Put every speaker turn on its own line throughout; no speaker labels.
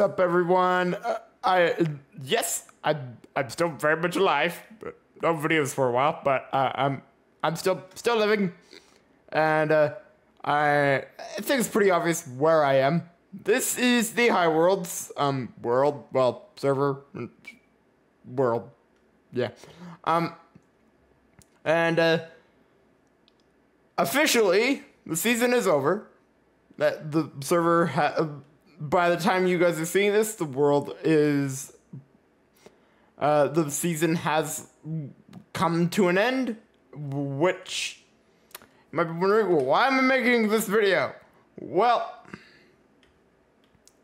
up, everyone? Uh, I yes, I I'm still very much alive. No videos for a while, but uh, I'm I'm still still living, and uh, I, I think it's pretty obvious where I am. This is the Highworlds um world, well server world, yeah, um, and uh, officially the season is over. That the server ha- by the time you guys are seeing this, the world is uh, the season has come to an end, which you might be wondering, well, why am I making this video? Well,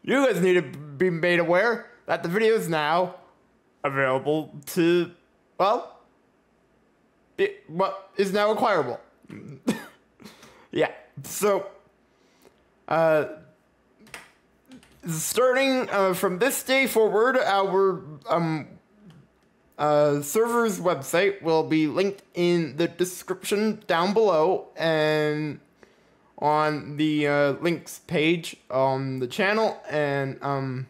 you guys need to be made aware that the video is now available to, well, it what is now acquirable. yeah, so, uh, starting uh, from this day forward, our um, uh, server's website will be linked in the description down below and on the uh, links page on the channel and um,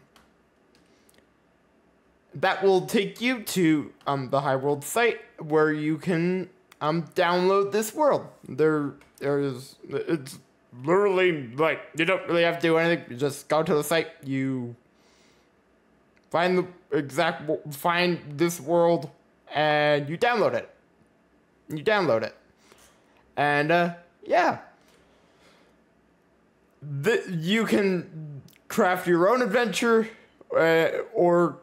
that will take you to um, the Highworld site where you can um, download this world. There, there's it's literally like you don't really have to do anything. You just go to the site. You find the exact find this world and you download it. You download it, and uh, yeah, the, you can craft your own adventure, uh, or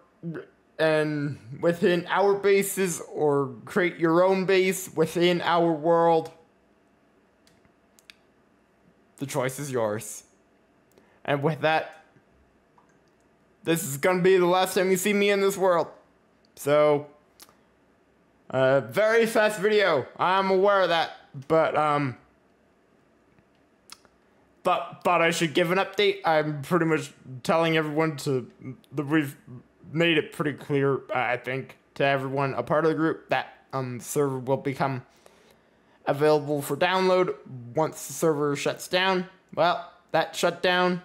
and within our bases, or create your own base within our world. The choice is yours. And with that, this is gonna be the last time you see me in this world. So, uh, very fast video. I'm aware of that, but um, thought thought I should give an update. I'm pretty much telling everyone to that we've made it pretty clear. I think to everyone a part of the group that um server will become available for download once the server shuts down. Well, that shutdown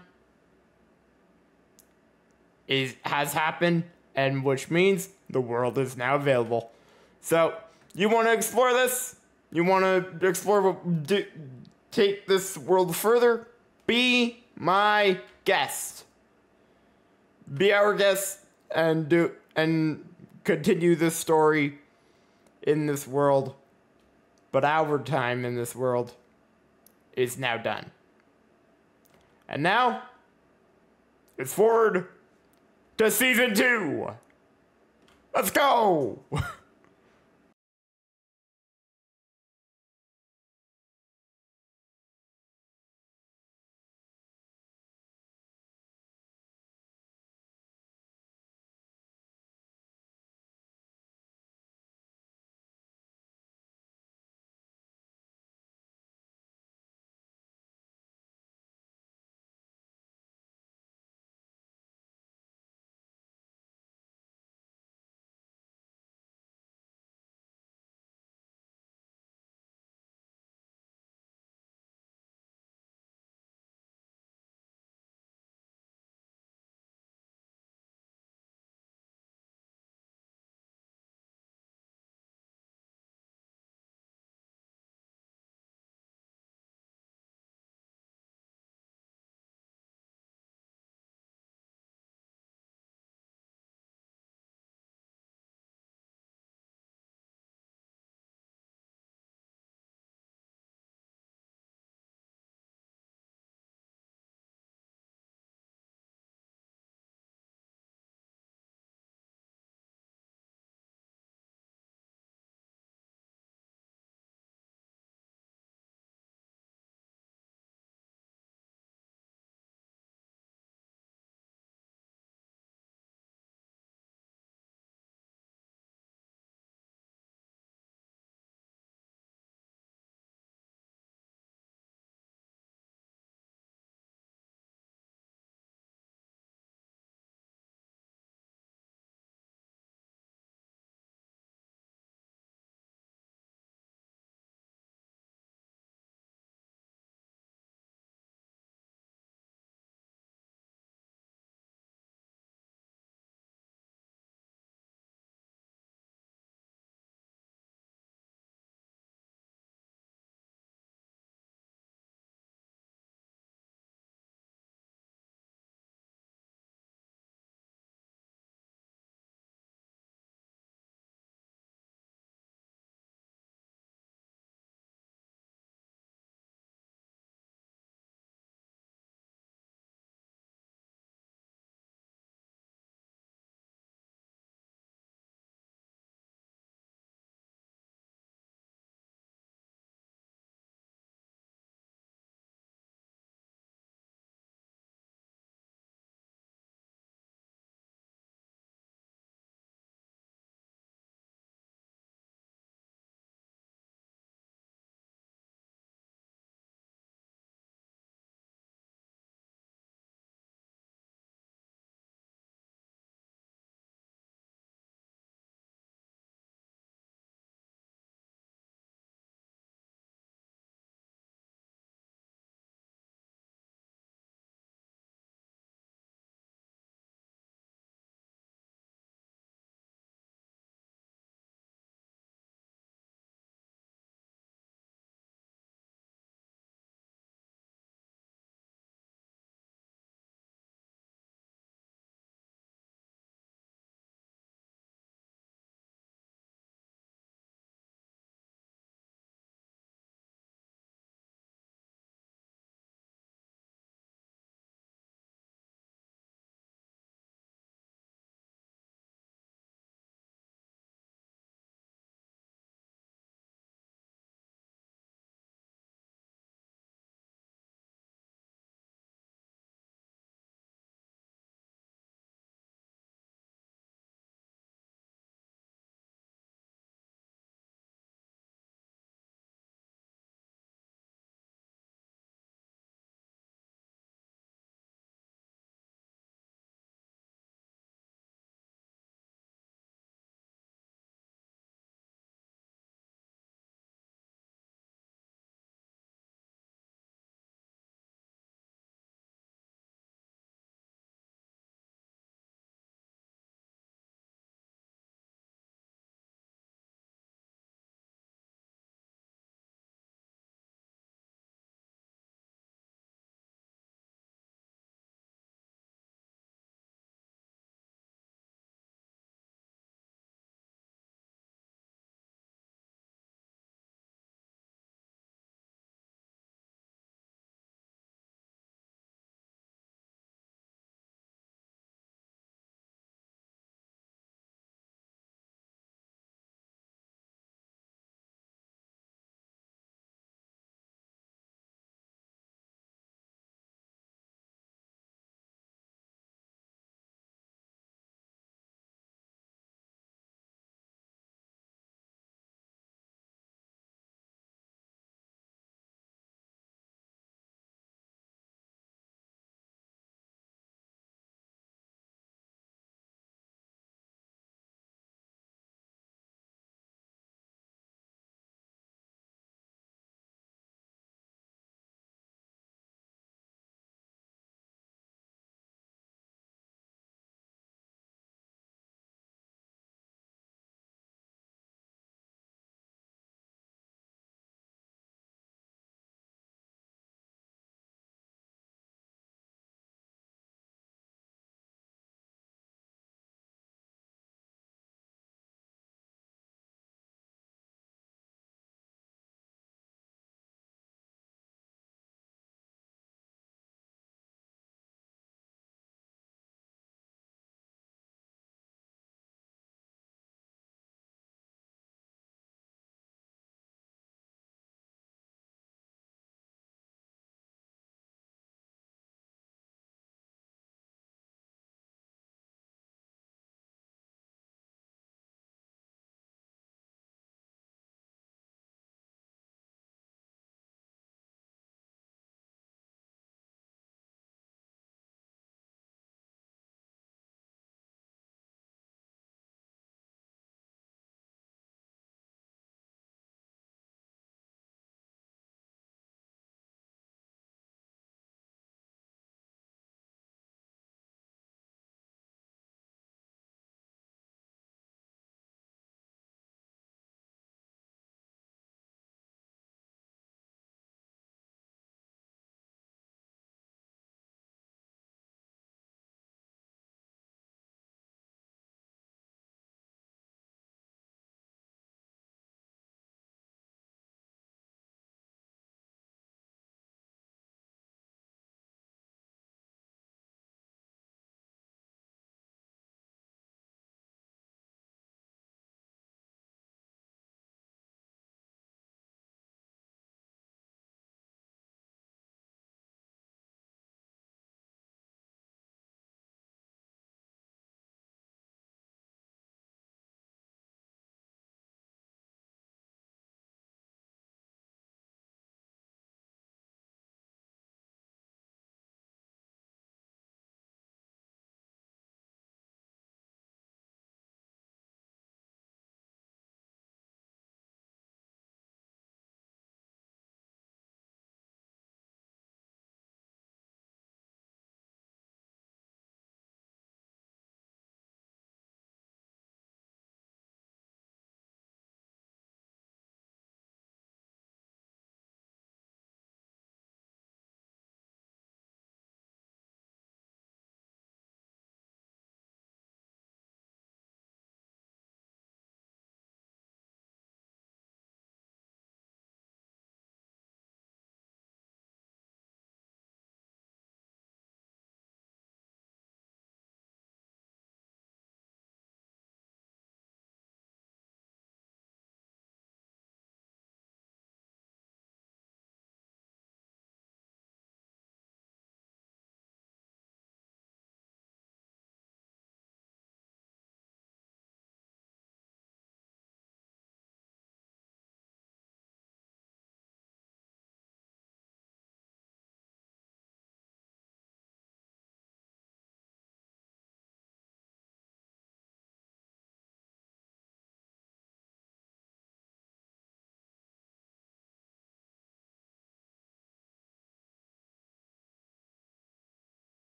is has happened, and which means the world is now available. So you want to explore this? You want to explore do, take this world further? Be my guest. Be our guest and do and continue this story in this world. But our time in this world is now done. And now it's forward to season two. Let's go!